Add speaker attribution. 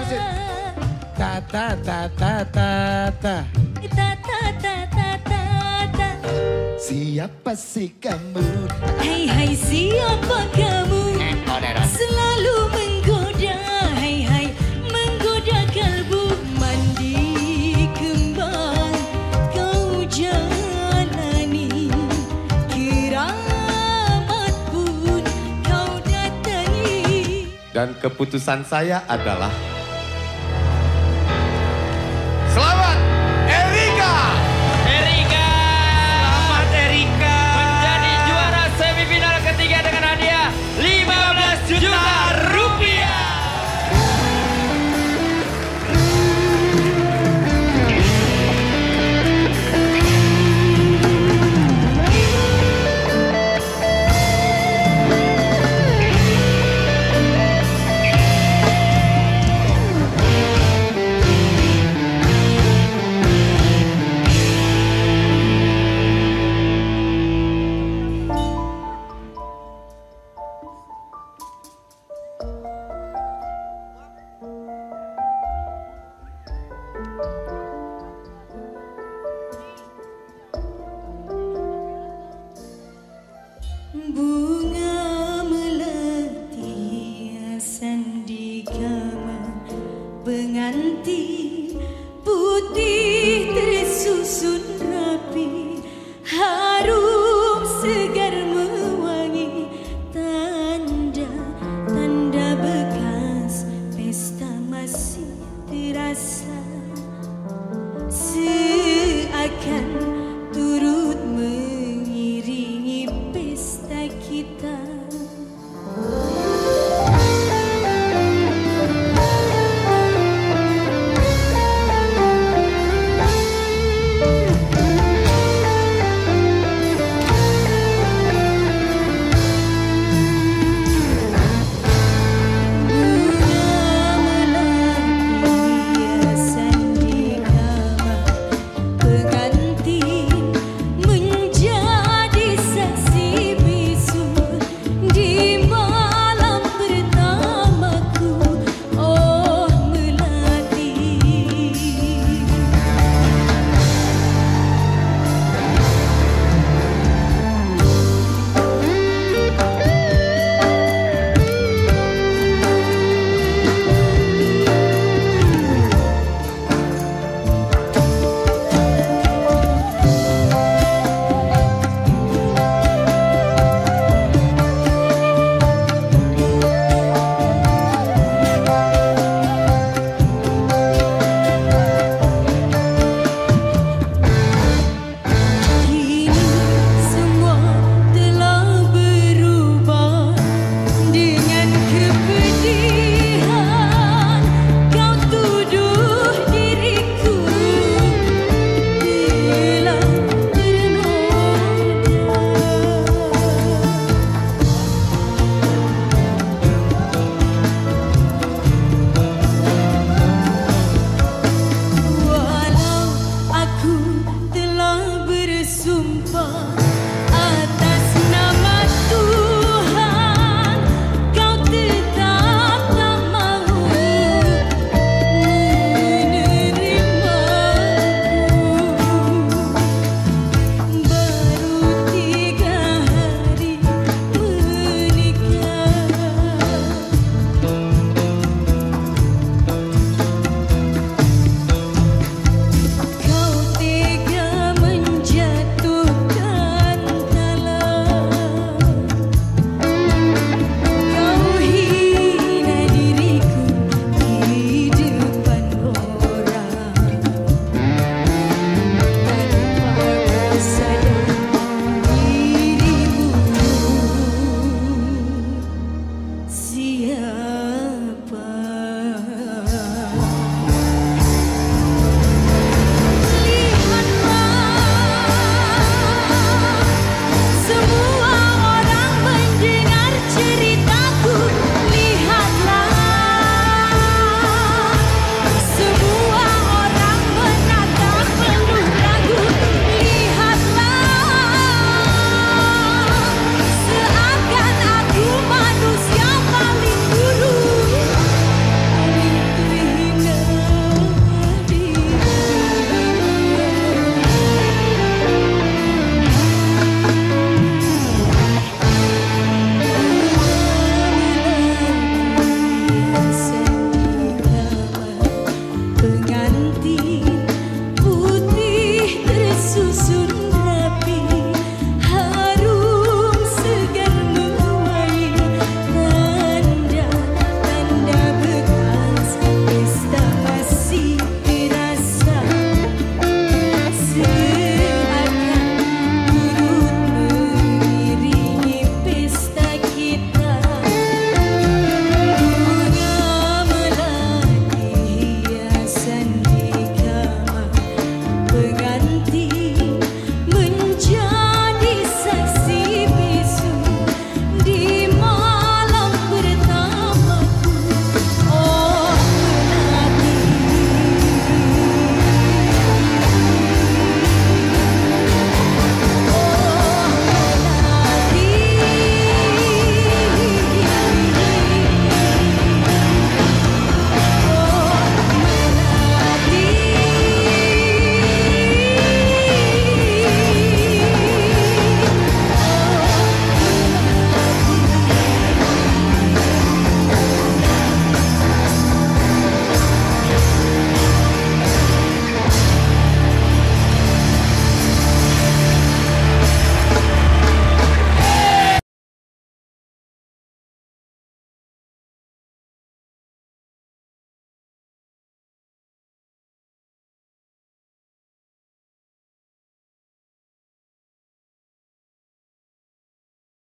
Speaker 1: terusin. Ta ta ta ta ta ta.
Speaker 2: Ta ta ta ta ta ta.
Speaker 1: Siapa sih kamu?
Speaker 2: Hai hai siapa kamu? Eh, Selalu menggoda, hai hai menggoda kalbu mandi kembang kau jalani kiramat pun kau datangi.
Speaker 1: Dan keputusan saya adalah